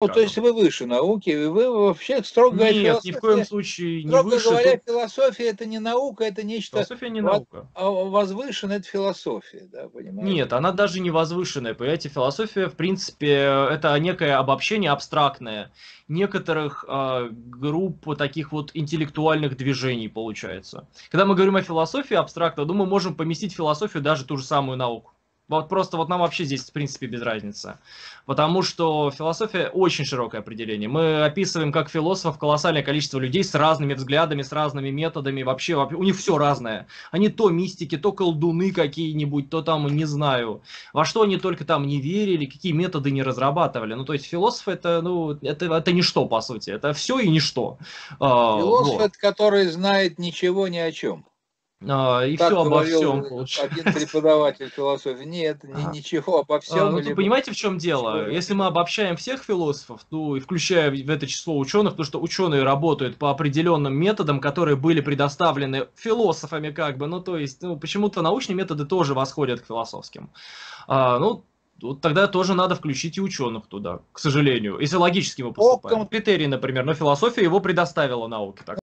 Ну, то есть вы выше науки, и вы вообще, строго говоря, Нет, ни в коем случае не строго выше. говоря, Тут философия это не наука, это нечто Философия не наука. а возвышенное, это философия, да, понимаете? Нет, она даже не возвышенная. Понимаете, философия, в принципе, это некое обобщение абстрактное некоторых э, групп таких вот интеллектуальных движений, получается. Когда мы говорим о философии абстрактно, думаю, мы можем поместить в философию даже ту же самую науку. Вот просто вот нам вообще здесь, в принципе, без разницы. Потому что философия очень широкое определение. Мы описываем как философов колоссальное количество людей с разными взглядами, с разными методами. Вообще, вообще у них все разное. Они то мистики, то колдуны какие-нибудь, то там, не знаю, во что они только там не верили, какие методы не разрабатывали. Ну, то есть философ это, ну, это, это ничто, по сути. Это все и ничто. А, Философ вот. это который знает ничего ни о чем. А, и Так все обо всем, получается. один преподаватель философии. Нет, ни- А. ничего обо А, всем. ну, или- ты понимаете, в чем дело? Чего? Если мы обобщаем всех философов, ну, и включая в это число ученых, потому что ученые работают по определенным методам, которые были предоставлены философами, как бы, ну, то есть, ну, почему-то научные методы тоже восходят к философским. А, ну, вот тогда тоже надо включить и ученых туда, к сожалению, если логически мы поступаем. Оптом. Критерий, например, но философия его предоставила науке. Так